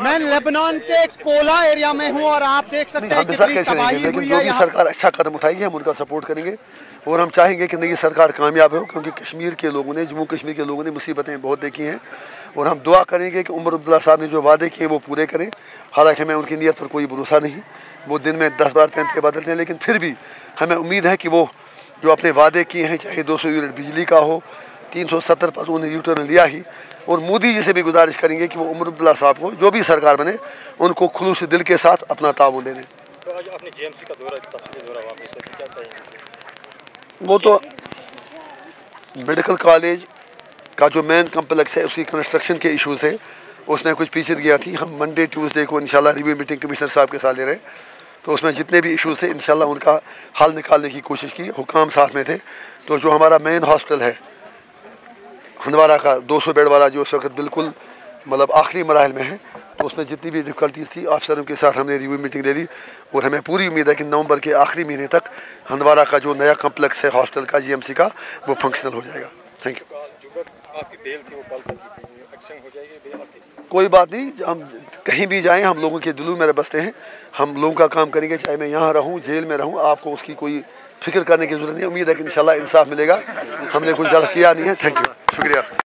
मैं लेबनान के Cola area में हूँ और आप देख सकते हैं कितनी तबाही हुई है यहाँ सरकार अच्छा कदम उठाएगी हम उनका सपोर्ट करेंगे। और हम चाहेंगे कि नई सरकार कामयाब हो क्योंकि कश्मीर के लोगों ने जम्मू कश्मीर के लोगों ने मुसीबतें बहुत देखी हैं। और हम दुआ करेंगे कि उमर अब्दुल्ला साहब ने जो वादे किए वो पूरे करें। हालाँकि हमें उनकी नीयत पर कोई भरोसा नहीं वो दिन में दस बार पैंतरे बदलते हैं लेकिन फिर भी हमें उम्मीद है कि वो जो अपने वादे किए हैं चाहे दो सौ यूनिट बिजली का हो तीन सौ सत्तर पर उन्होंने यूटर्न लिया ही। और मोदी जी से भी गुजारिश करेंगे कि वो उमर अब्दुल्ला साहब को जो भी सरकार बने उनको खुलूस दिल के साथ अपना ताउन देने। तो वो तो मेडिकल कॉलेज का जो मेन कम्प्लेक्स है उसकी कंस्ट्रक्शन के इश्यूज़ है उसमें कुछ पीछे गया थी। हम मंडे ट्यूसडे को इंशाल्लाह रिव्यू मीटिंग कमिश्नर साहब के साथ ले रहे हैं। तो उसमें जितने भी इश्यूज़ थे इंशाल्लाह उनका हल निकालने की कोशिश की। हुकाम साथ में थे। तो जो हमारा मेन हॉस्पिटल है हंदवारा का 200 बेड वाला जो उस वक्त बिल्कुल मतलब आखिरी मराहल में है तो उसमें जितनी भी डिफ़िकल्टीज थी अफसरों के साथ हमने रिव्यू मीटिंग ले ली और हमें पूरी उम्मीद है कि नवंबर के आखिरी महीने तक हंदवारा का जो नया कम्प्लेक्स है हॉस्टल का जीएमसी का, वो फंक्शनल हो जाएगा। थैंक यू कोई बात नहीं, हम कहीं भी जाएँ, हम लोगों के दिलों में बसते हैं, हम लोगों का काम करेंगे, चाहे मैं यहाँ रहूँ, जेल में रहूँ, आपको उसकी कोई फ़िक्र करने की ज़रूरत नहीं, उम्मीद है कि इंशाल्लाह इंसाफ मिलेगा। हमने कुछ गलत किया नहीं है। थैंक यू शुक्रिया